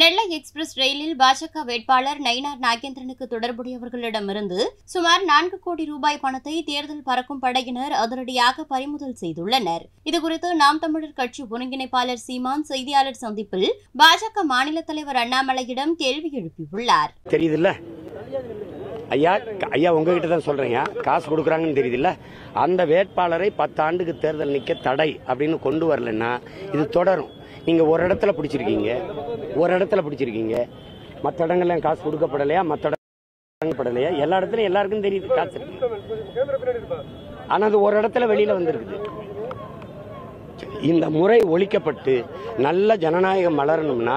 நெல்லை express ரயிலில் பாஜக வேட்பாளர் நயினார் நாகேந்திரனுக்கு தொடர்புடையவர்களிடமிருந்து சுமார் நான்கு கோடி ரூபாய் பணத்தை தேர்தல் பறக்கும் படையினர் அதிரடியாக பறிமுதல் செய்துள்ளனர். இதுகுறித்து நாம் தமிழர் கட்சி ஒருங்கிணைப்பாளர் சீமான் செய்தியாளர் சந்திப்பில் பாஜக மாநில தலைவர் அண்ணாமலையிடம் கேள்வி எழுப்பியுள்ளார். தெரியுதுல்ல? ஐயா ஐயா உங்ககிட்ட தான் சொல்றேங்க காசு கொடுக்குறாங்கன்னு தெரியுதுல்ல? அந்த வேட்பாளரை பத்தாண்டுக்கு தேர்தல் நிக்க தடை அப்படின்னு கொண்டு வரலன்னா இது தொடரும். நீங்கள் ஒரு இடத்துல பிடிச்சிருக்கீங்க ஒரு இடத்துல பிடிச்சிருக்கீங்க. மற்ற இடங்கள்ல காசு கொடுக்கப்படலையா மற்ற இடங்கப்படலையா எல்லா இடத்துலையும் எல்லாருக்கும் தெரியுது காசு ஆனால் அது ஒரு இடத்துல வெளியில் வந்திருக்குது. இந்த முறை ஒழிக்கப்பட்டு நல்ல ஜனநாயகம் மலரணும்னா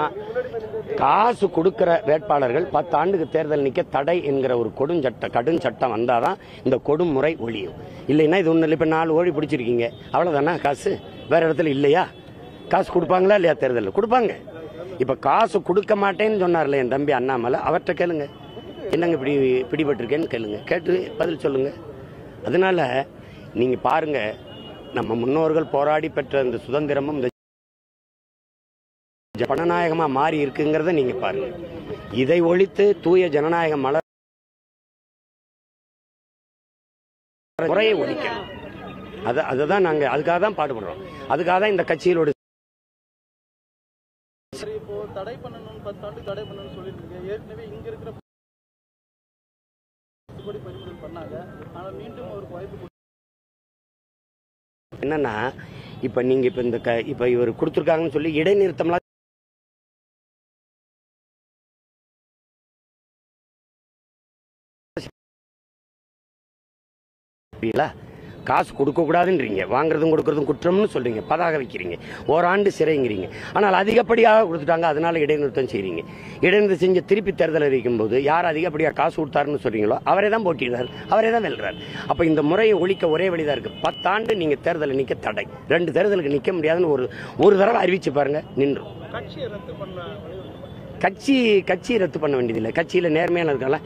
காசு கொடுக்கிற வேட்பாளர்கள் பத்து ஆண்டுக்கு தேர்தல் நிக்க தடை என்கிற ஒரு கொடுஞ்சட்ட கடும் சட்டம் வந்தாதான் இந்த கொடும் முறை ஒழியும். இல்லைன்னா இது ஒண்ணு இல்லை இப்ப நாலு ஓடி பிடிச்சிருக்கீங்க. அவ்வளவுதானா காசு? வேற இடத்துல இல்லையா? காசு கொடுப்பாங்களா இல்லையா? தேர்தலில் கொடுப்பாங்க. இப்போ காசு கொடுக்க மாட்டேன்னு சொன்னார்ல என் தம்பி அண்ணாமலை அவர்கிட்ட கேளுங்க. என்னங்க இப்படி பிடிபட்டிருக்கேன்னு கேளுங்க. கேட்டு பதில் சொல்லுங்க. அதனால நீங்க பாருங்க நம்ம முன்னோர்கள் போராடி பெற்ற இந்த சுதந்திரமும் இந்த ஜனநாயகமா மாறி இருக்குங்கிறத நீங்க பாருங்க. இதை ஒழித்து தூய ஜனநாயகம் மலர் முறையை ஒழிக்கணும். அதை அதை தான் நாங்கள் அதுக்காக தான் பாடுபடுறோம். அதுக்காக தான் இந்த கட்சியிலோட தடை பண்ணணும் பத்தாண்டு தடை பண்ணணும்னு சொல்லிட்டு ஏற்கனவே இங்க இருக்கிற படி பறிமுதல் பண்ணாங்க ஆனா மீண்டும் ஒரு வாய்ப்பு என்னன்னா இப்ப நீங்க இப்ப இந்த க- இப்ப இவர் கொடுத்துருக்காங்கன்னு சொல்லி இடைநிறுத்தம்லாம் புரியல? காசு கொடுக்க கூடாதுன்றீங்க வாங்குறதும் கொடுக்கறதும் குற்றம்னு சொல்றீங்க பதாக வைக்கிறீங்க ஓராண்டு சிறைங்கிறீங்க. ஆனால் அதிகப்படியாக கொடுத்துட்டாங்க அதனால இடைநிறுத்தம் செய்றீங்க. இடைநிறுத்தம் செஞ்ச திருப்பி தேர்தல் அறிவிக்கும் போது யார் அதிகப்படியாக காசு கொடுத்தாருன்னு சொல்றீங்களோ அவரே தான் போட்டியிடார் அவரே தான் வெல்றார். அப்ப இந்த முறையை ஒழிக்க ஒரே வழிதான் இருக்கு. பத்தாண்டு நீங்க தேர்தலில் நிக்க தடை. ரெண்டு தேர்தலுக்கு நிக்க முடியாதுன்னு ஒரு ஒரு தடவை அறிவிச்சு பாருங்க வலியுறுத்தல் கட்சி கட்சி ரத்து பண்ண வேண்டியதில்லை. கட்சியில நேர்மையான இருக்கலாம்